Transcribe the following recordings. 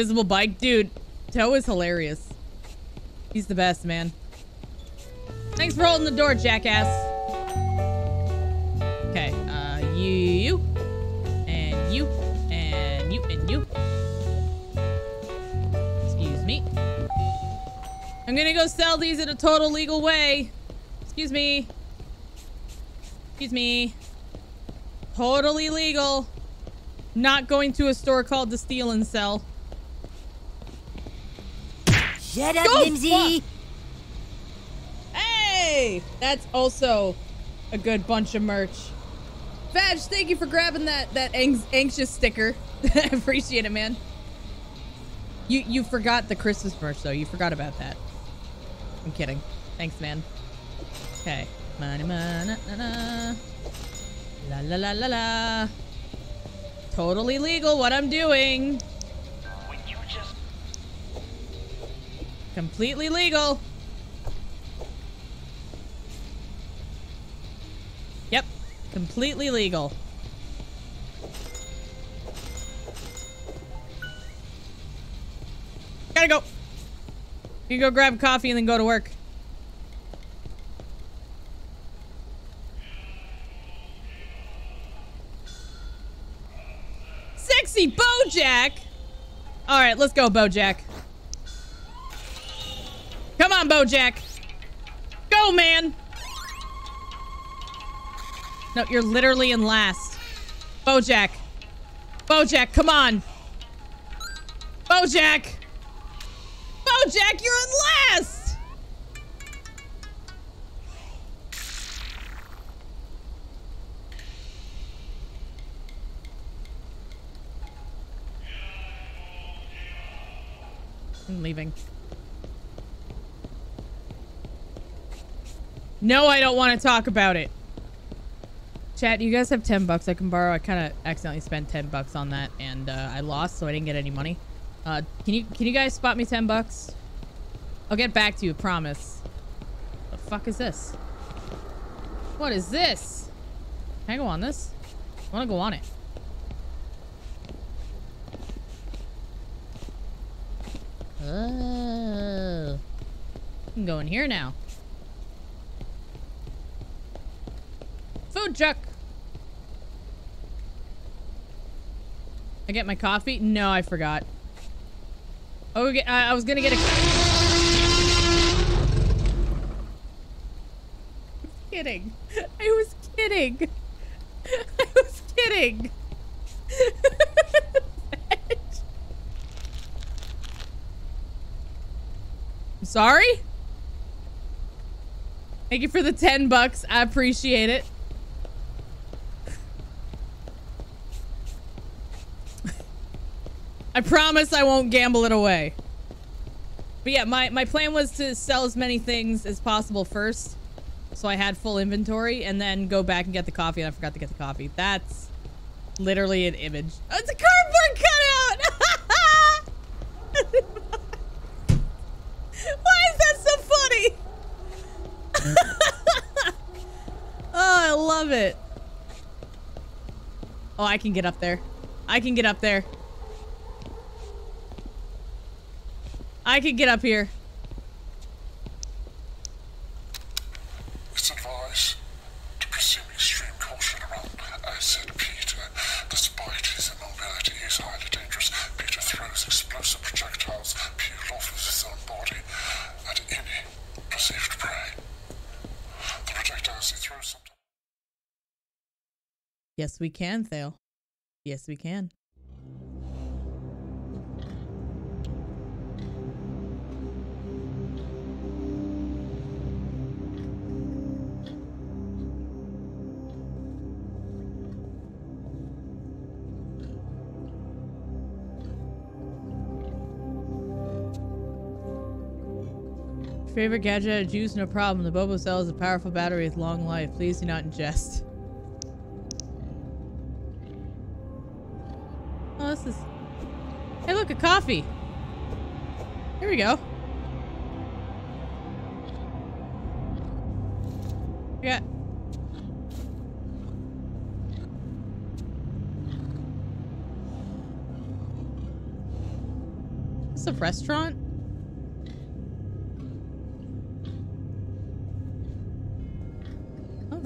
Visible bike. Dude, Toe is hilarious. He's the best, man. Thanks for holding the door, jackass. Okay, uh, you, and you, and you, and you. Excuse me. I'm gonna go sell these in a total legal way. Excuse me. Excuse me. Totally legal. Not going to a store called the Steal and Sell. Shut up, Go Mimsy! Hey! That's also a good bunch of merch. Vag, thank you for grabbing that that ang anxious sticker. I appreciate it, man. You you forgot the Christmas merch though. You forgot about that. I'm kidding. Thanks, man. Okay. Money, money, na, na. La la la la la. Totally legal what I'm doing. Completely legal. Yep. Completely legal. Gotta go. You go grab coffee and then go to work. Sexy Bojack! Alright, let's go, Bojack. Come on, Bojack. Go, man! No, you're literally in last. Bojack. Bojack, come on. Bojack! Bojack, you're in last! I'm leaving. No, I don't want to talk about it. Chat, you guys have 10 bucks I can borrow? I kind of accidentally spent 10 bucks on that and uh, I lost, so I didn't get any money. Uh, can you can you guys spot me 10 bucks? I'll get back to you, promise. The fuck is this? What is this? Can I go on this? I want to go on it. Oh. I can go in here now. Food truck. I get my coffee? No, I forgot. Oh, okay, I, I was gonna get a. kidding. I was kidding. I was kidding. I'm sorry? Thank you for the 10 bucks. I appreciate it. I promise I won't gamble it away. But yeah, my, my plan was to sell as many things as possible first. So I had full inventory and then go back and get the coffee and I forgot to get the coffee. That's literally an image. Oh, it's a cardboard cutout! Why is that so funny? oh, I love it. Oh, I can get up there. I can get up there. I can get up here. It's advised to presume extreme caution around Acid Peter. Despite his immobility, he highly dangerous. Peter throws explosive projectiles peeled off of his own body at any perceived prey. The projectiles he throws sometimes. Yes, we can, Thale. Yes, we can. Favorite gadget juice? No problem. The Bobo Cell is a powerful battery with long life. Please do not ingest. Oh, this is... Hey, look, a coffee. Here we go. Yeah. this a restaurant?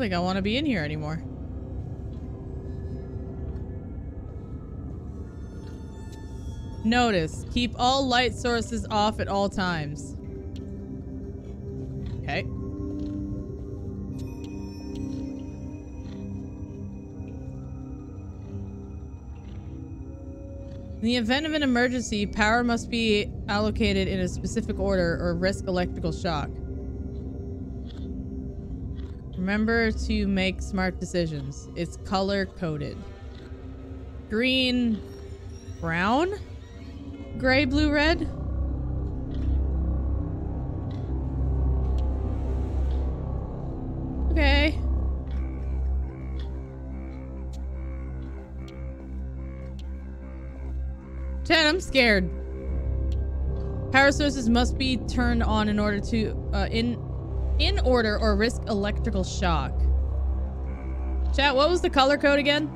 Think I want to be in here anymore. Notice, keep all light sources off at all times. Okay. In the event of an emergency, power must be allocated in a specific order or risk electrical shock. Remember to make smart decisions. It's color coded. Green, brown? Gray, blue, red? Okay. Ted, I'm scared. Power sources must be turned on in order to, uh, in, in order or risk electrical shock. Chat, what was the color code again?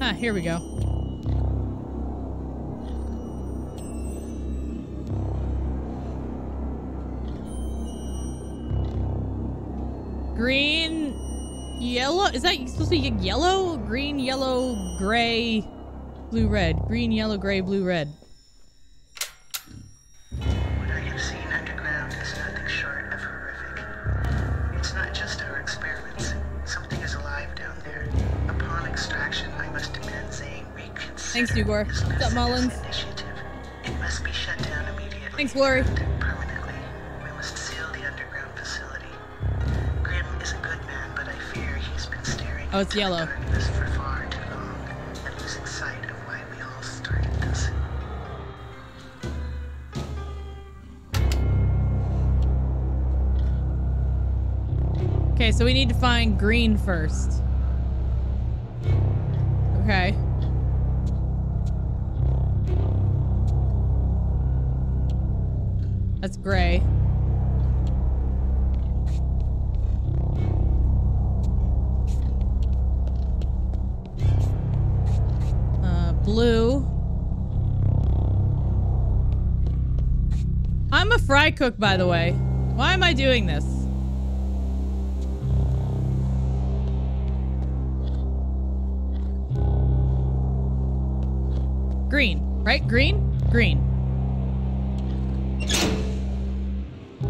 Ah, here we go. Green, yellow. Is that supposed to be yellow? Green, yellow, gray, blue, red. Green, yellow, gray, blue, red. What I have seen underground is nothing all started this. Okay, so we need to find green first. Okay. That's gray. Blue. I'm a fry cook, by the way. Why am I doing this? Green, right? Green? Green.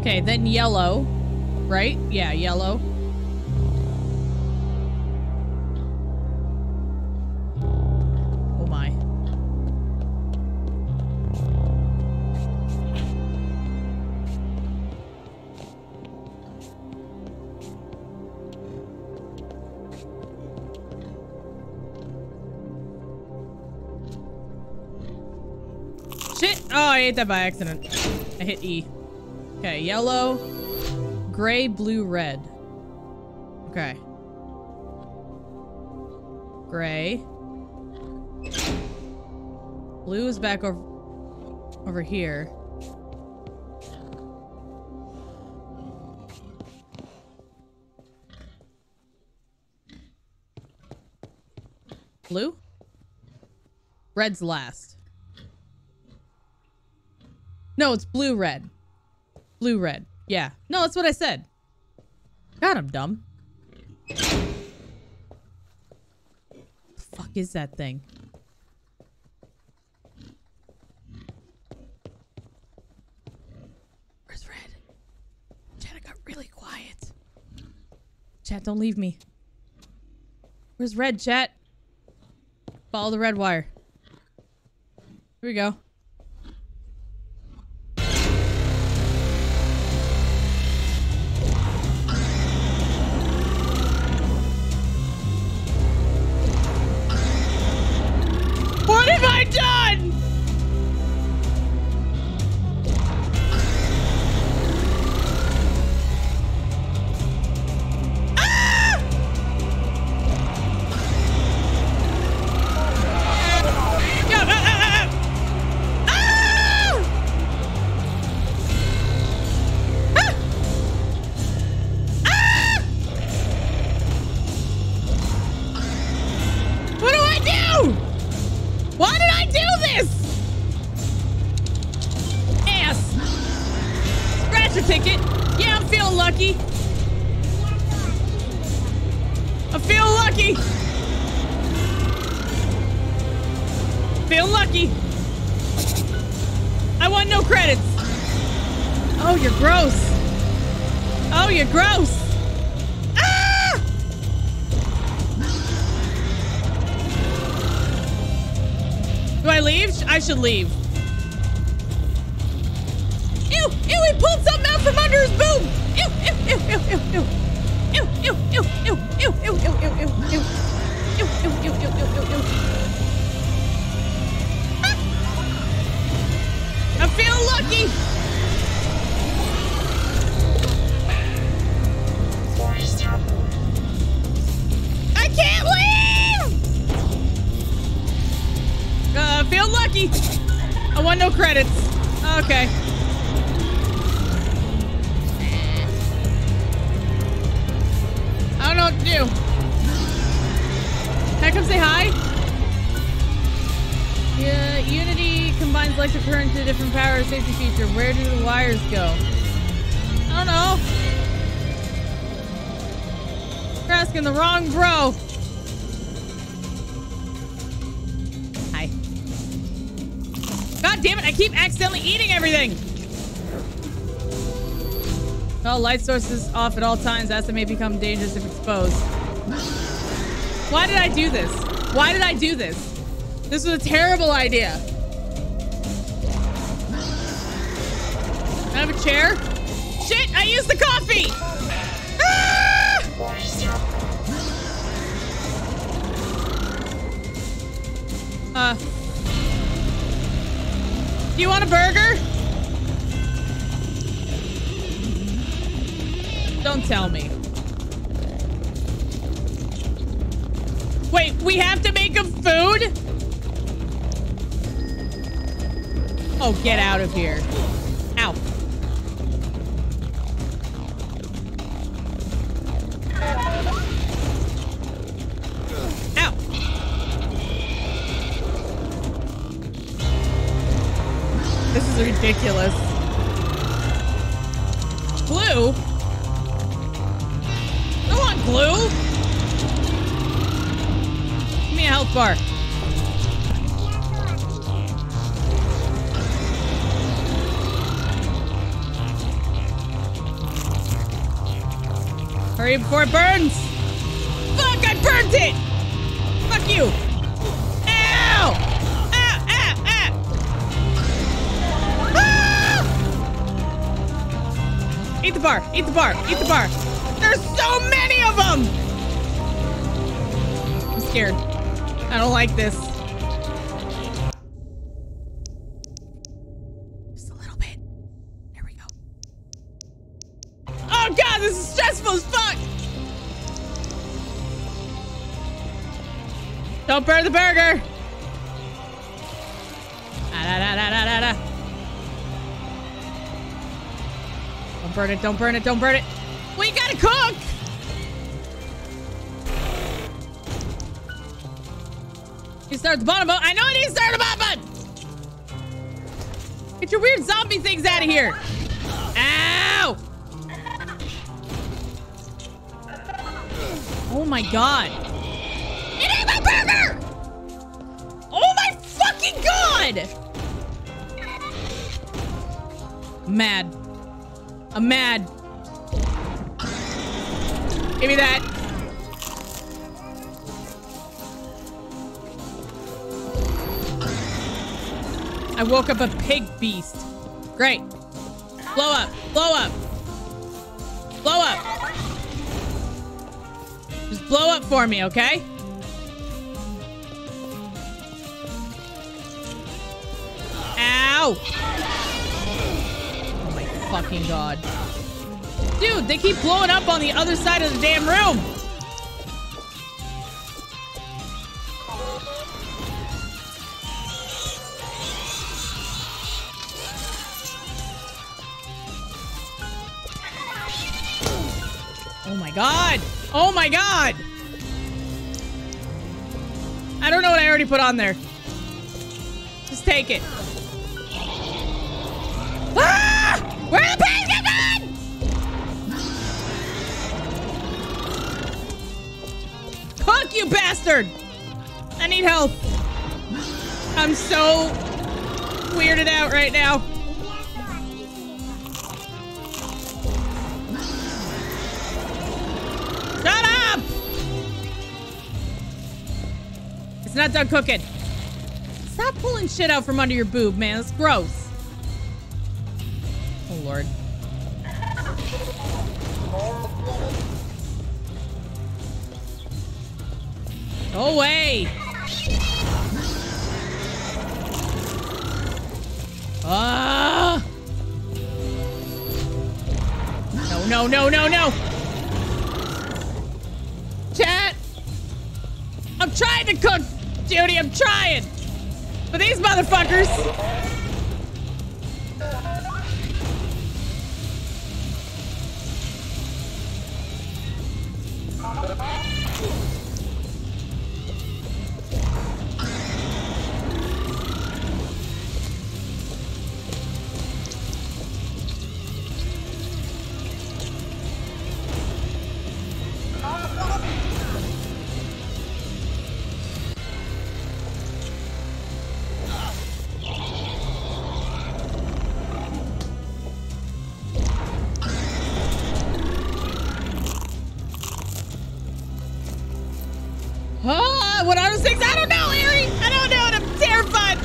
Okay, then yellow. Right? Yeah, yellow. Shit! Oh, I ate that by accident. I hit E. Okay, yellow, gray, blue, red. Okay. Gray. Blue is back over over here. Blue? Red's last. No, it's blue red. Blue red. Yeah. No, that's what I said. God, I'm dumb. The fuck is that thing? Where's red? Chat, I got really quiet. Chat, don't leave me. Where's red, chat? Follow the red wire. Here we go. Have I done? Yeah, I'm feeling lucky. I'm feeling lucky. Feel lucky. I want no credits. Oh, you're gross. Oh, you're gross. Ah! Do I leave? I should leave. Pulled something out from under his boob. Ew, ew, ew, ew, ew, ew. Ah! I'm feeling lucky. I can't leave! Uh, feel lucky. I want no credits. Okay. I don't know what to do. Can I come say hi? Yeah, Unity combines electric current to different power safety feature. Where do the wires go? I don't know. You're asking the wrong bro. Hi. God damn it, I keep accidentally eating everything. Well, light sources off at all times as they may become dangerous if exposed. Why did I do this? Why did I do this? This was a terrible idea. I have a chair? Shit, I used the coffee! Ah! Uh. Do you want a burger? Don't tell me. Wait, we have to make him food? Oh, get out of here. Ow. This is ridiculous. Glue? Bar. Hurry before it burns! Fuck, I burnt it! Fuck you! Ow! Ow, ow! Ah! Eat the bar, eat the bar, eat the bar. There's so many of them! I'm scared. I don't like this. Just a little bit. There we go. Oh god, this is stressful as fuck! Don't burn the burger! Da, da, da, da, da, da. Don't burn it, don't burn it, don't burn it. We gotta cook! You start at the bottom. I know I need to start at the bottom! Get your weird zombie things out of here! Ow! Oh my god. It ain't my burger! Oh my fucking god! Mad. I'm mad. Give me that. I woke up a pig beast. Great. Blow up. Blow up. Blow up. Just blow up for me, okay? Ow! Oh my fucking god. Dude, they keep blowing up on the other side of the damn room! my god! Oh my god! I don't know what I already put on there. Just take it. Ah! Where are the basket gone? Cook, you bastard! I need help. I'm so weirded out right now. Not done cooking. Stop pulling shit out from under your boob, man. That's gross. Oh, Lord. Go away! Ah! No, no, no, no, no! Chat! I'm trying to cook, Judy, I'm trying! But these motherfuckers! Ah, what are those things? I don't know, Ari! I don't know, and I'm terrified!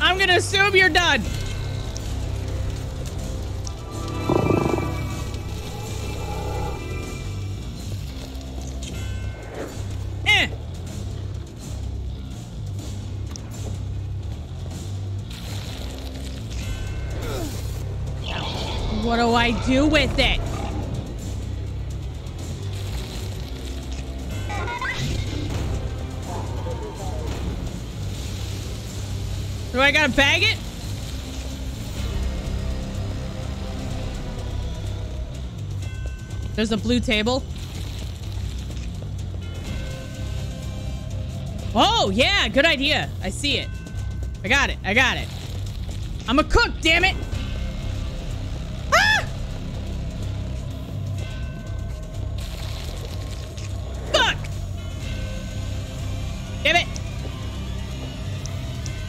I'm gonna assume you're done. Do with it? Do I gotta bag it? There's a blue table. Oh, yeah, good idea. I see it. I got it. I got it. I'm a cook, damn it.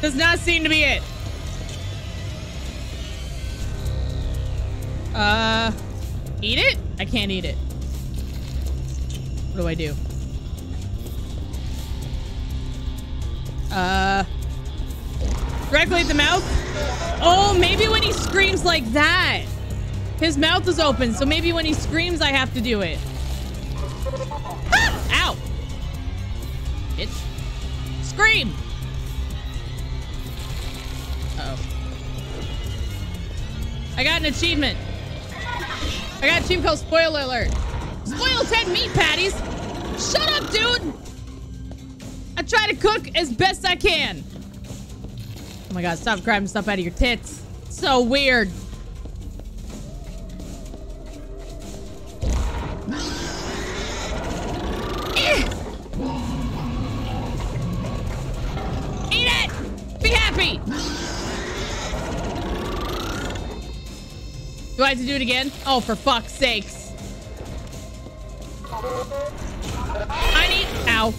Does not seem to be it. Uh, eat it? I can't eat it. What do I do? Uh, directly at the mouth? Oh, maybe when he screams like that. His mouth is open, so maybe when he screams, I have to do it. Ah! Ow. Scream! I got an achievement. I got a achievement called Spoiler Alert. Spoil 10 meat patties? Shut up, dude! I try to cook as best I can. Oh my god, stop grabbing stuff out of your tits. So weird. To do it again? Oh, for fuck's sakes. I need... Ow.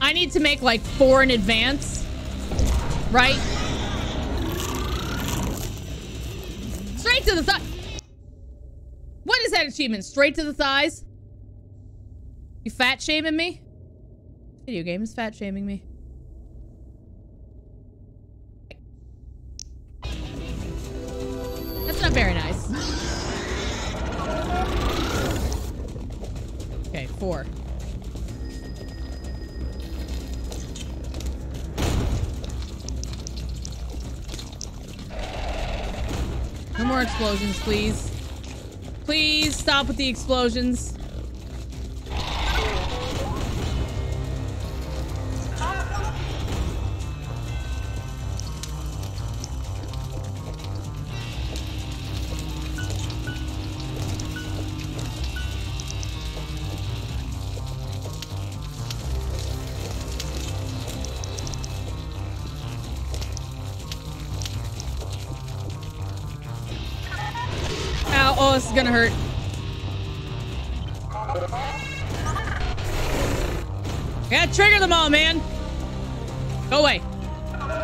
I need to make like four in advance. Right? Straight to the thigh. What is that achievement? Straight to the thighs? You fat shaming me? Video game is fat shaming me. Not very nice. Okay, four. No more explosions, please. Please stop with the explosions.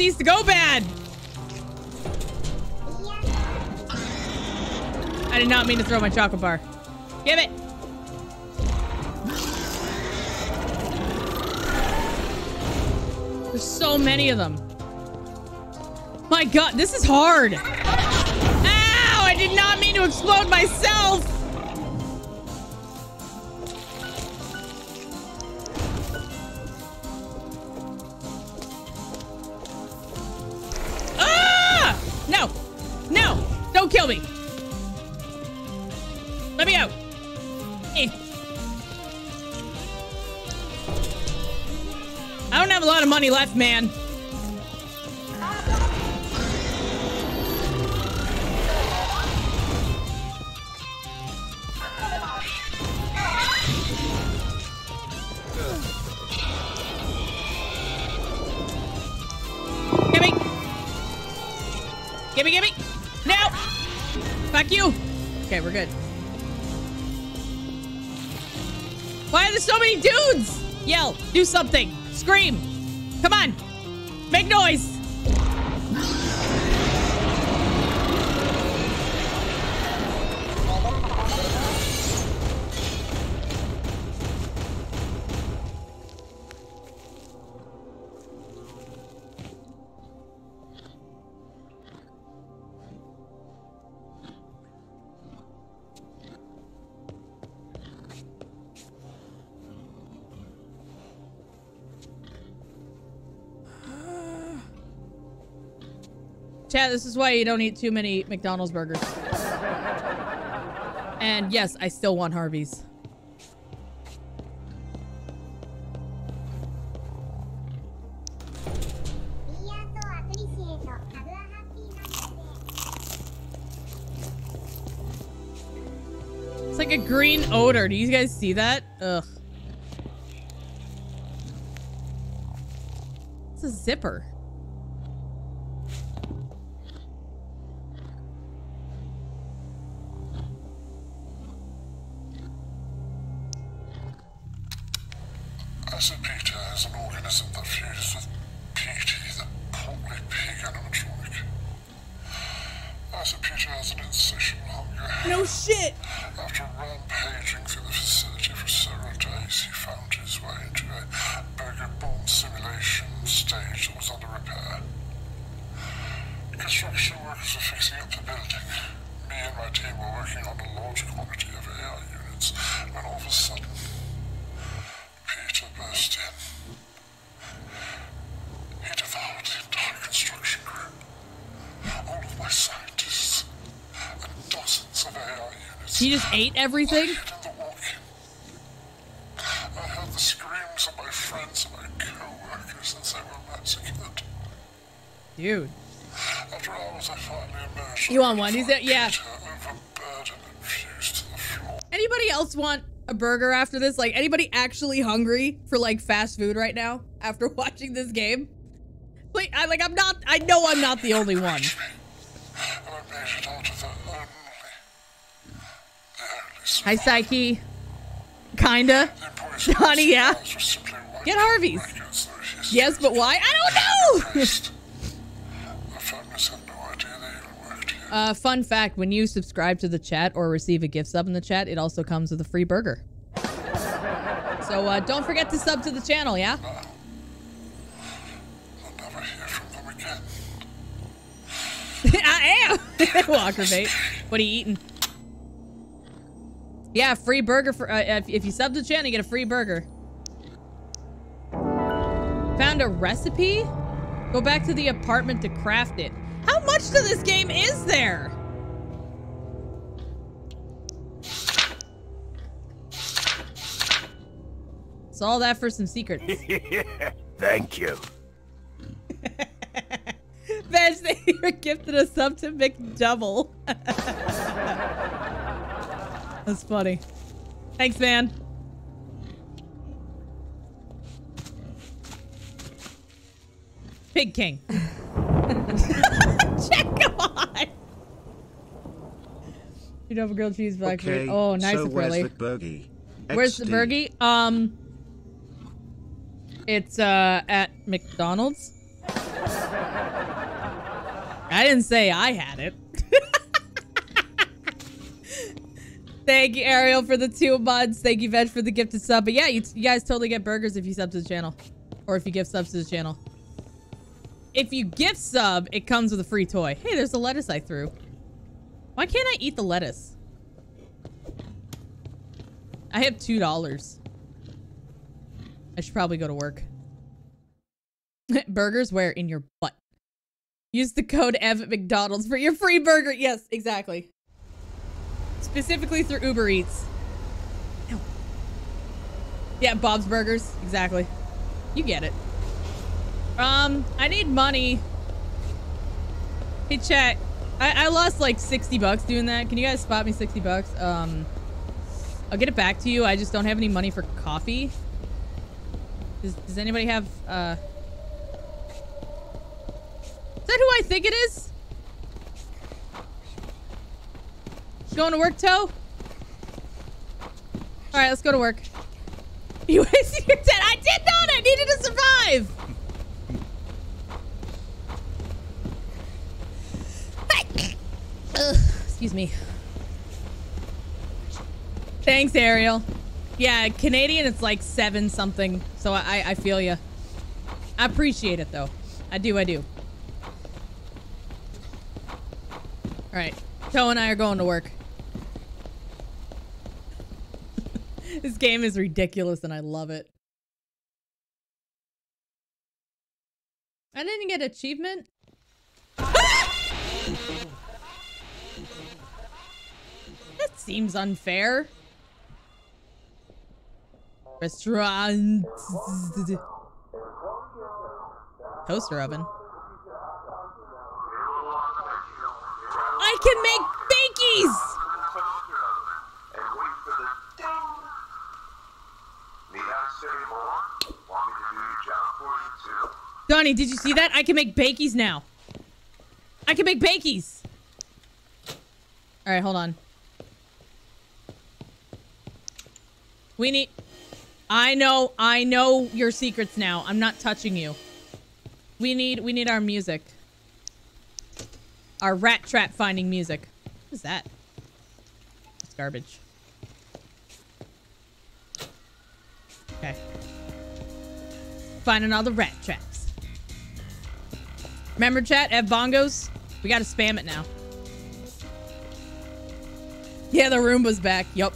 these to go bad. I did not mean to throw my chocolate bar. Give it. There's so many of them. My god, this is hard. Ow! I did not mean to explode myself. Money left, man. Gimme! Gimme, gimme! No! Fuck you! Okay, we're good. Why are there so many dudes? Yell, do something, scream. Come on, make noise. Chad, this is why you don't eat too many McDonald's burgers. And yes, I still want Harvey's. It's like a green odor. Do you guys see that? Ugh. It's a zipper. Azapita is an organism that fuses with PT, the portly pig animatronic. Azapita has an insatiable hunger. No shit. After rampaging through the facility for several days, he found his way into a burger bomb simulation stage that was under repair. Construction workers were fixing up the building. Me and my team were working on a large quantity of AI units when all of a sudden, Burst. He devoured the entire construction crew, all of my scientists, and dozens of AI units. He just ate everything? I the. I heard the screams of my friends and my co-workers as they were massacred. Dude. After hours, I finally emerged. You want one? Is it- yeah. Peter overburdened and fused to the floor. Anybody else want a burger after this? Like, anybody actually hungry for like fast food right now after watching this game? Like, I like I'm not. I know I'm not the only one. Hi, Psyche. Kinda. Honey, yeah. Get Harvey's. Yes, but why? I don't know. Christ. My families have no idea they even worked here. Uh, fun fact: when you subscribe to the chat or receive a gift sub in the chat, it also comes with a free burger. So uh, don't forget to sub to the channel, yeah? I am. Walker bait. What are you eating? Yeah, free burger for uh, if, if you sub to the channel, you get a free burger. Found a recipe? Go back to the apartment to craft it. How much to this game is there? It's all that for some secrets. Thank you. Veg, they were gifted a sub to McDouble. That's funny. Thanks, man. Pig King. Check, come on. You know, a grilled cheese factory. Okay, oh, nice, so where's the burgie? Where's the burgie? Um, it's uh at McDonald's. I didn't say I had it. Thank you, Ariel, for the two buds. Thank you, Veg, for the gifted sub. But yeah, you, you guys totally get burgers if you sub to the channel. Or if you gift subs to the channel. If you gift sub, it comes with a free toy. Hey, there's the lettuce I threw. Why can't I eat the lettuce? I have two dollars. I should probably go to work. Burgers where in your butt. Use the code Ev at McDonald's for your free burger. Yes, exactly. Specifically through Uber Eats. Ow. Yeah, Bob's Burgers. Exactly. You get it. Um, I need money. Hey, chat. I, I lost like 60 bucks doing that. Can you guys spot me 60 bucks? Um, I'll get it back to you. I just don't have any money for coffee. Does, does anybody have, uh... Is that who I think it is? Going to work, Toe? Alright, let's go to work. You wasted your 10. I did not! I needed to survive! Ugh, excuse me. Thanks, Ariel. Yeah, Canadian, it's like seven something. So I, I feel you. I appreciate it, though. I do, I do. All right. Toe and I are going to work. this game is ridiculous and I love it. I didn't get achievement. That seems unfair. Restaurant. Toaster oven. I can make bakies! Donnie, did you see that? I can make bakies now. I can make bakies. All right, hold on. We need... I know, I know your secrets now. I'm not touching you. We need, we need our music. Our rat trap finding music. What is that? It's garbage. Okay. Finding all the rat traps. Remember, chat? Have bongos? We gotta spam it now. Yeah, the Roomba's back. Yup.